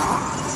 Ah!